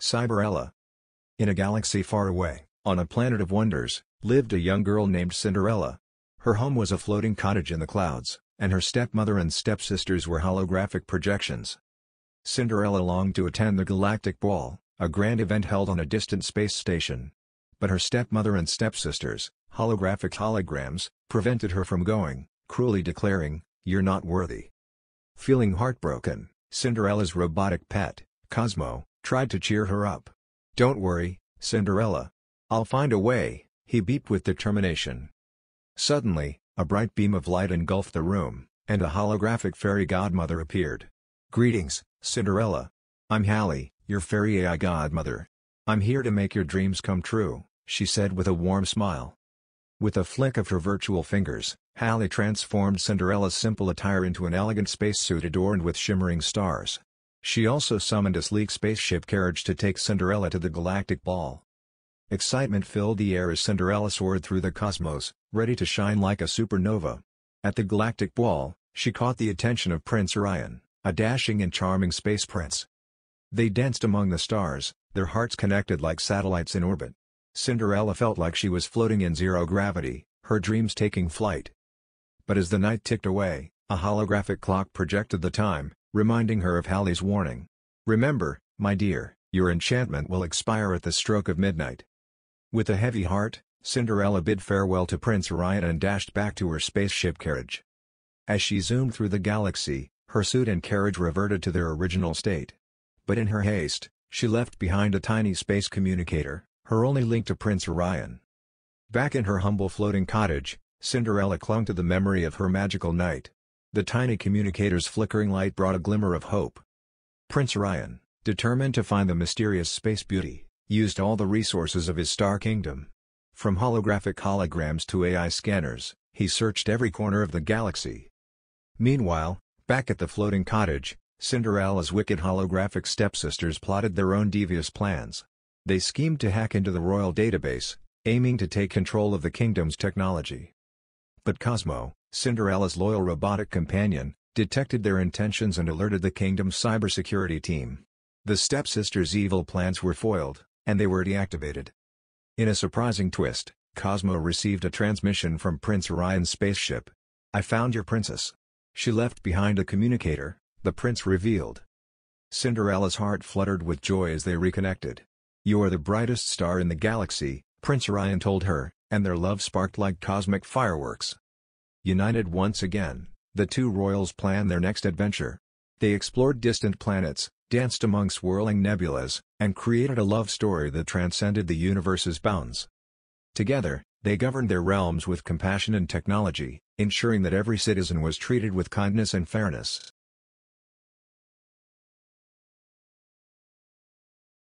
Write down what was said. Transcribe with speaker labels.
Speaker 1: Cyberella. In a galaxy far away, on a planet of wonders, lived a young girl named Cinderella. Her home was a floating cottage in the clouds, and her stepmother and stepsisters were holographic projections. Cinderella longed to attend the Galactic Ball, a grand event held on a distant space station. But her stepmother and stepsisters, holographic holograms, prevented her from going, cruelly declaring, You're not worthy. Feeling heartbroken, Cinderella's robotic pet, Cosmo, tried to cheer her up. Don't worry, Cinderella. I'll find a way, he beeped with determination. Suddenly, a bright beam of light engulfed the room, and a holographic fairy godmother appeared. Greetings, Cinderella. I'm Halley, your fairy AI godmother. I'm here to make your dreams come true, she said with a warm smile. With a flick of her virtual fingers, Halley transformed Cinderella's simple attire into an elegant spacesuit adorned with shimmering stars. She also summoned a sleek spaceship carriage to take Cinderella to the galactic ball. Excitement filled the air as Cinderella soared through the cosmos, ready to shine like a supernova. At the galactic ball, she caught the attention of Prince Orion, a dashing and charming space prince. They danced among the stars, their hearts connected like satellites in orbit. Cinderella felt like she was floating in zero gravity, her dreams taking flight. But as the night ticked away, a holographic clock projected the time, reminding her of Halley's warning. Remember, my dear, your enchantment will expire at the stroke of midnight. With a heavy heart, Cinderella bid farewell to Prince Orion and dashed back to her spaceship carriage. As she zoomed through the galaxy, her suit and carriage reverted to their original state. But in her haste, she left behind a tiny space communicator, her only link to Prince Orion. Back in her humble floating cottage, Cinderella clung to the memory of her magical night. The tiny communicator's flickering light brought a glimmer of hope. Prince Orion, determined to find the mysterious space beauty, used all the resources of his star kingdom. From holographic holograms to AI scanners, he searched every corner of the galaxy. Meanwhile, back at the floating cottage, Cinderella's wicked holographic stepsisters plotted their own devious plans. They schemed to hack into the royal database, aiming to take control of the kingdom's technology. But Cosmo, Cinderella's loyal robotic companion, detected their intentions and alerted the kingdom's cybersecurity team. The stepsisters' evil plans were foiled, and they were deactivated. In a surprising twist, Cosmo received a transmission from Prince Orion's spaceship. I found your princess. She left behind a communicator, the prince revealed. Cinderella's heart fluttered with joy as they reconnected. You're the brightest star in the galaxy, Prince Orion told her, and their love sparked like cosmic fireworks. United once again, the two royals planned their next adventure. They explored distant planets, danced among swirling nebulas, and created a love story that transcended the universe's bounds. Together, they governed their realms with compassion and technology, ensuring that every citizen was treated with kindness and fairness.